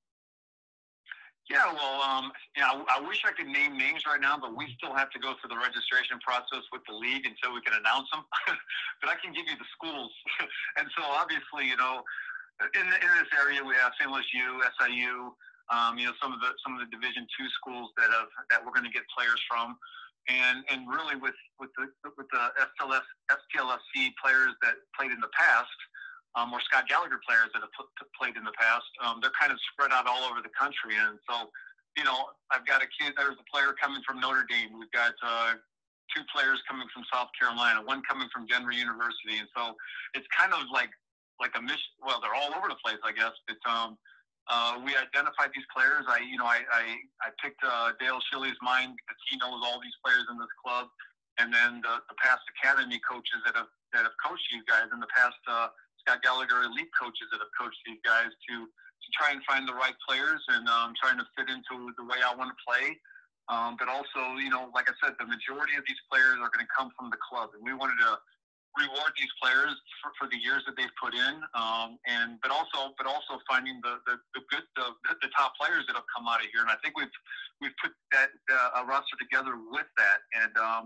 Yeah, well, um, yeah, I, I wish I could name names right now, but we still have to go through the registration process with the league until we can announce them. but I can give you the schools, and so obviously, you know, in, in this area, we have St. Louis U, SIU, um, you know, some of the some of the Division two schools that have that we're going to get players from, and and really with with the with the STLS STLFC players that played in the past, um, or Scott Gallagher players that have p- played in the past, um, they're kind of spread out all over the country, and so you know, I've got a kid. There's a player coming from Notre Dame. We've got uh, two players coming from South Carolina, one coming from Denver University, and so it's kind of like like a mission. Well, they're all over the place, I guess. But um, uh, we identified these players. I, you know, I I, I picked uh, Dale Schilly's mind because he knows all these players in this club, and then the, the past academy coaches that have that have coached these guys, and the past uh, Scott Gallagher elite coaches that have coached these guys to to try and find the right players and um, trying to fit into the way I want to play. Um, but also, you know, like I said, the majority of these players are going to come from the club, and we wanted to reward these players for, for the years that they've put in, um, and but also but also finding the the, the good the, the top players that have come out of here, and I think we've we've put that uh, a roster together with that, and um,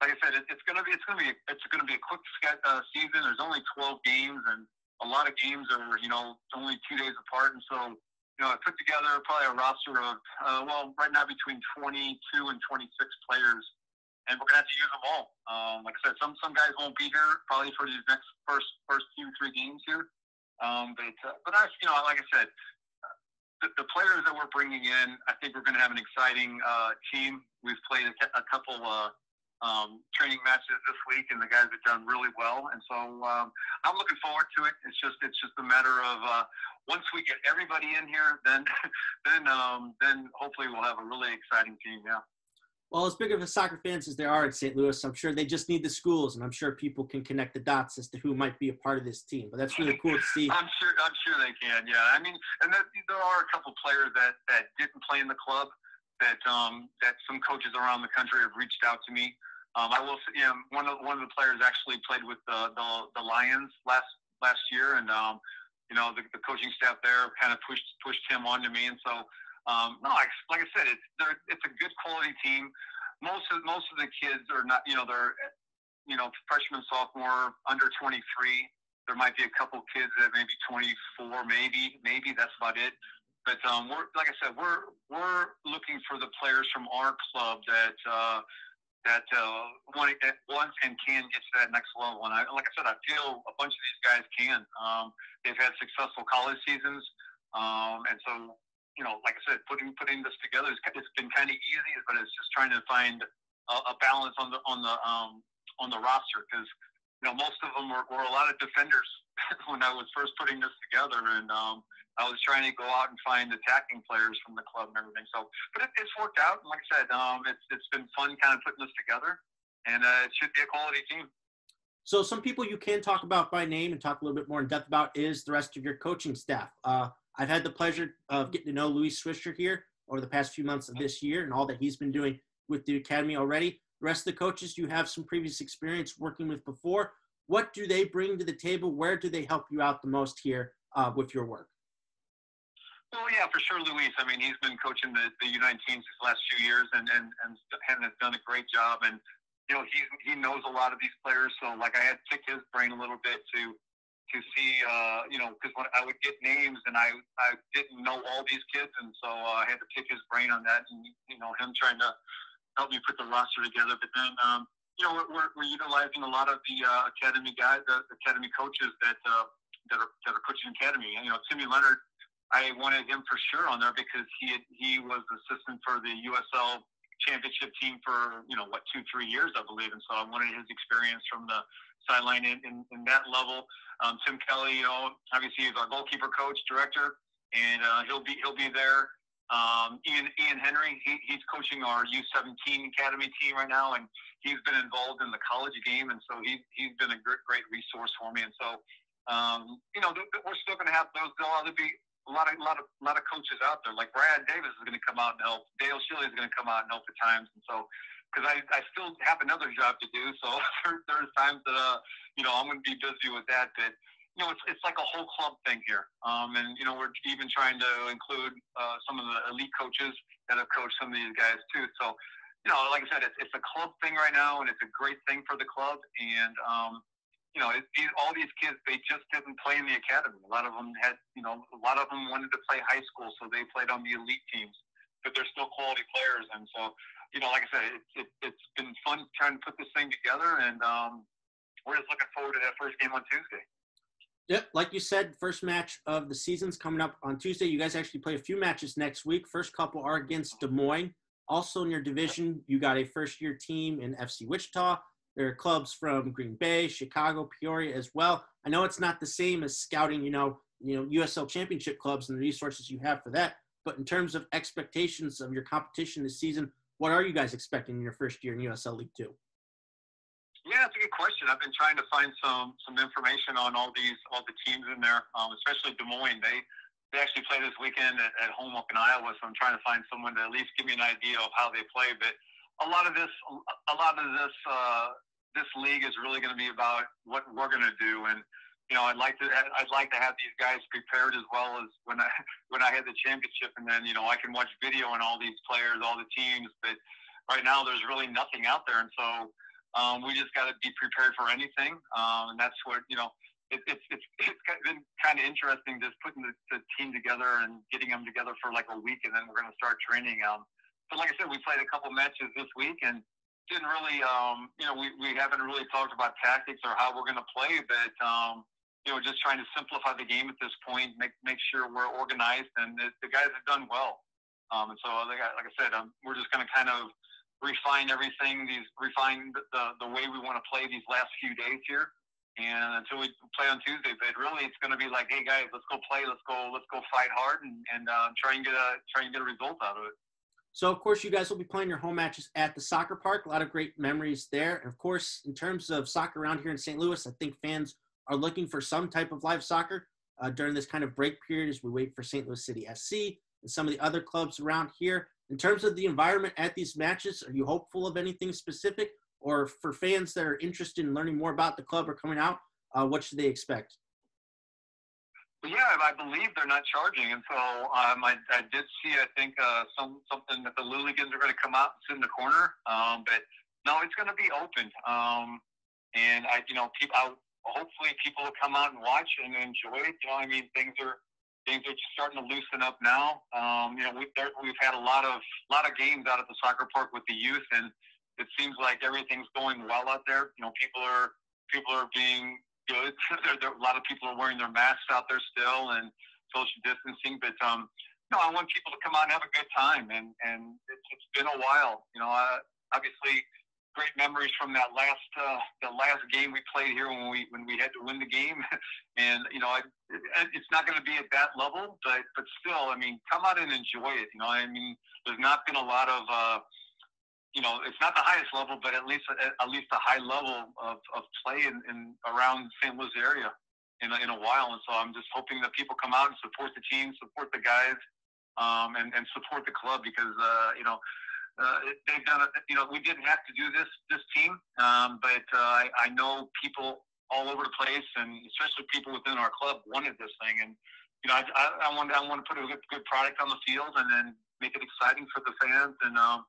like I said, it, it's gonna be it's gonna be it's gonna be a quick uh, season. There's only 12 games, and a lot of games are, you know, only two days apart. And so, you know, I put together probably a roster of, uh, well, right now between 22 and 26 players. And we're going to have to use them all. Um, like I said, some, some guys won't be here probably for these next first, first two, three games here. Um, but, uh, but I, you know, like I said, the, the, players that we're bringing in, I think we're going to have an exciting uh, team. We've played a, a couple uh, um, training matches this week, and the guys have done really well. And so um, I'm looking forward to it. It's just it's just a matter of uh, once we get everybody in here, then then um, then hopefully we'll have a really exciting team. Yeah. Well, as big of a soccer fans as there are in St. Louis, I'm sure they just need the schools, and I'm sure people can connect the dots as to who might be a part of this team. But that's really cool to see. I'm sure. I'm sure they can. Yeah. I mean, and that, there are a couple players that that didn't play in the club that um, that some coaches around the country have reached out to me. Um, I will. You know, one of one of the players actually played with the the, the Lions last last year, and um, you know the, the coaching staff there kind of pushed pushed him onto me, and so um, no, like, like I said, it's it's a good quality team. Most of most of the kids are not. You know, they're you know freshman, sophomore, under 23. There might be a couple kids that maybe 24, maybe maybe that's about it. But um, we're like I said, we're we're looking for the players from our club that uh, that uh, want that wants and can get to that next level. And I, like I said, I feel a bunch of these guys can. Um, they've had successful college seasons, um, and so you know, like I said, putting putting this together is it's been kind of easy, but it's just trying to find a, a balance on the on the um, on the roster because you know most of them were, were a lot of defenders when I was first putting this together, and um, I was trying to go out and find attacking players from the club and everything. So, but it, it's worked out. And like I said, um, it's it's been fun kind of putting this together, and uh, it should be a quality team. So, some people you can talk about by name and talk a little bit more in depth about is the rest of your coaching staff. Uh, I've had the pleasure of getting to know Luis Swisher here over the past few months of this year and all that he's been doing with the academy already. The rest of the coaches you have some previous experience working with before. What do they bring to the table? Where do they help you out the most here uh, with your work? Well, yeah, for sure, Luis. I mean, he's been coaching the, the U19 these last few years, and and and has done a great job. And you know, he he knows a lot of these players. So, like, I had to pick his brain a little bit to to see, uh, you know, because when I would get names and I I didn't know all these kids, and so uh, I had to pick his brain on that, and you know, him trying to help me put the roster together. But then, um, you know, we're, we're utilizing a lot of the uh, academy guys, the academy coaches that uh, that are that are coaching academy. And, You know, Timmy Leonard I wanted him for sure on there because he had, he was assistant for the USL championship team for you know what two three years I believe, and so I wanted his experience from the sideline in, in, in that level. Um, Tim Kelly, you know, obviously he's our goalkeeper coach director, and uh, he'll be he'll be there. Um, Ian Ian Henry, he, he's coaching our U17 academy team right now, and he's been involved in the college game, and so he he's been a great great resource for me, and so. Um, you know, we're still going to have those. There'll be a lot of a lot of a lot of coaches out there. Like Brad Davis is going to come out and help. Dale Schilly is going to come out and help at times. And so, because I, I still have another job to do, so there, there's times that uh you know I'm going to be busy with that. That you know it's it's like a whole club thing here. Um and you know we're even trying to include uh, some of the elite coaches that have coached some of these guys too. So you know like I said, it's it's a club thing right now, and it's a great thing for the club. And um you know, it, these, all these kids, they just didn't play in the academy. A lot of them had, you know, a lot of them wanted to play high school, so they played on the elite teams. But they're still quality players, and so, you know, like I said, it, it, it's been fun trying to put this thing together, and um, we're just looking forward to that first game on Tuesday. Yep, like you said, first match of the season's coming up on Tuesday. You guys actually play a few matches next week. First couple are against Des Moines. Also in your division, you got a first-year team in FC Wichita. There are clubs from Green Bay, Chicago, Peoria as well. I know it's not the same as scouting, you know, you know, USL Championship clubs and the resources you have for that. But in terms of expectations of your competition this season, what are you guys expecting in your first year in USL League Two? Yeah, that's a good question. I've been trying to find some some information on all these all the teams in there, um, especially Des Moines. They they actually play this weekend at, at home up in Iowa, so I'm trying to find someone to at least give me an idea of how they play. But a lot of this, a lot of this, uh, this league is really going to be about what we're going to do, and you know, I'd like to I'd like to have these guys prepared as well as when I when I had the championship, and then you know I can watch video on all these players, all the teams. But right now, there's really nothing out there, and so um, we just got to be prepared for anything, um, and that's what you know. It, it's it's it's been kind of interesting just putting the, the, team together and getting them together for like a week, and then we're going to start training. Um, but like I said, we played a couple matches this week, and didn't really, um, you know, we, we haven't really talked about tactics or how we're going to play, but um, you know, just trying to simplify the game at this point, make make sure we're organized, and the, the guys have done well. Um, and so, like I, said, um, we're just going to kind of refine everything, these refine the, the, the way we want to play these last few days here. And until we play on Tuesday, but really it's going to be like, hey guys, let's go play, let's go, let's go fight hard, and, and uh, try and get a try and get a result out of it. So of course you guys will be playing your home matches at the soccer park. A lot of great memories there. And of course, in terms of soccer around here in St. Louis, I think fans are looking for some type of live soccer uh, during this kind of break period as we wait for St. Louis City SC and some of the other clubs around here. In terms of the environment at these matches, are you hopeful of anything specific? Or for fans that are interested in learning more about the club or coming out, uh, what should they expect? Yeah, I believe they're not charging, and so um, I, I did see. I think uh, some something that the Louligans are going to come out and sit in the corner, um, but no, it's going to be open. Um, and I, you know, people, hopefully people will come out and watch and enjoy it. You know, I mean, things are things are starting to loosen up now. Um, you know, we, there, we've had a lot of lot of games out at the soccer park with the youth, and it seems like everything's going well out there. You know, people are people are being good. there, there, a lot of people are wearing their masks out there still and social distancing, but um, no, I want people to come out and have a good time, and and it's, it's been a while. You know, uh, obviously great memories from that last uh, the last game we played here when we when we had to win the game, and you know I, it's not going to be at that level, but but still, I mean, come out and enjoy it. You know, I mean, there's not been a lot of uh, you know, it's not the highest level, but at least at least a high level of, of play in, in around St. Louis area in a, in a while, and so I'm just hoping that people come out and support the team, support the guys, um, and and support the club because uh, you know uh, they've done it. You know, we didn't have to do this this team, um, but uh, I, I know people all over the place, and especially people within our club wanted this thing. And you know, I, I, I want I want to put a good, good product on the field, and then make it exciting for the fans. And um,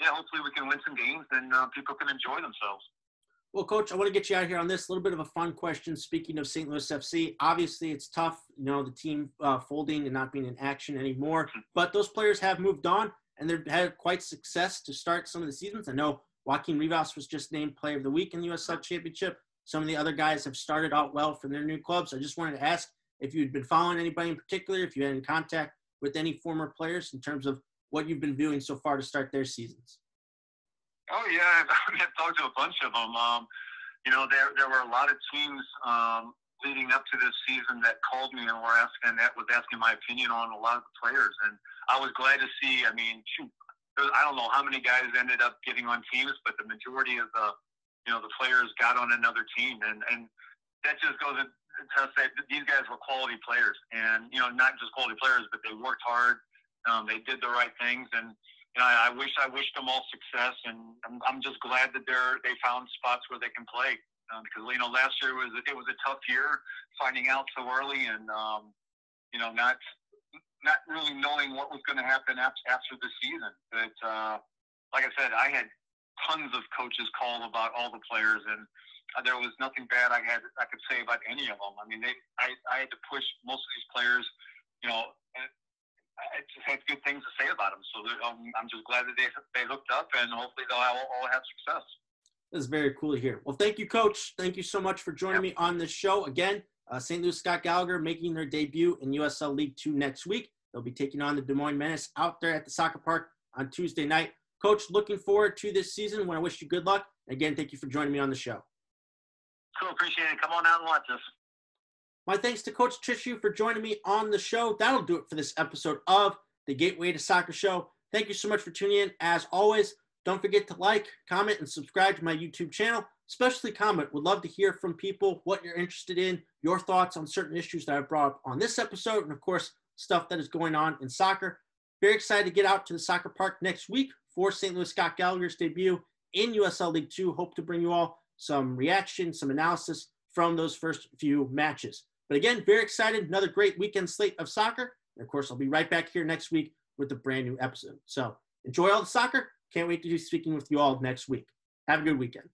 yeah, hopefully we can win some games, and uh, people can enjoy themselves. Well, Coach, I want to get you out here on this. A little bit of a fun question. Speaking of St. Louis FC, obviously it's tough, you know, the team uh, folding and not being in action anymore. But those players have moved on and they've had quite success to start some of the seasons. I know Joaquin Rivas was just named Player of the Week in the USL Championship. Some of the other guys have started out well for their new clubs. I just wanted to ask if you'd been following anybody in particular, if you had in contact with any former players in terms of what you've been doing so far to start their seasons. Oh yeah, I've talked to a bunch of them. Um, you know, there there were a lot of teams um, leading up to this season that called me and were asking that was asking my opinion on a lot of the players, and I was glad to see. I mean, shoot, I don't know how many guys ended up getting on teams, but the majority of the you know the players got on another team, and and that just goes to say these guys were quality players, and you know not just quality players, but they worked hard, um, they did the right things, and you know I, I wish I wish them all success, and I'm, I'm just glad that they're they found spots where they can play um, because you know last year was it was a tough year finding out so early, and um, you know not not really knowing what was going to happen after, after the season. But uh, like I said, I had tons of coaches call about all the players, and there was nothing bad I had I could say about any of them. I mean, they I, I had to push most of these players, you know. I just had good things to say about them, so um, I'm just glad that they they hooked up, and hopefully they'll all, all have success. This is very cool to hear. Well, thank you, Coach. Thank you so much for joining yep. me on this show again. Uh, St. Louis Scott Gallagher making their debut in USL League Two next week. They'll be taking on the Des Moines Menace out there at the soccer park on Tuesday night. Coach, looking forward to this season. Want to wish you good luck. Again, thank you for joining me on the show. Cool, appreciate it. Come on out and watch us. My thanks to Coach Trittschuh for joining me on the show. That'll do it for this episode of the Gateway to Soccer Show. Thank you so much for tuning in. As always, don't forget to like, comment, and subscribe to my YouTube channel. Especially comment. Would love to hear from people what you're interested in, your thoughts on certain issues that I brought up on this episode, and of course, stuff that is going on in soccer. Very excited to get out to the soccer park next week for St. Louis Scott Gallagher's debut in USL League Two. Hope to bring you all some reaction, some analysis from those first few matches. But again, very excited. Another great weekend slate of soccer. And of course, I'll be right back here next week with a brand new episode. So enjoy all the soccer. Can't wait to be speaking with you all next week. Have a good weekend.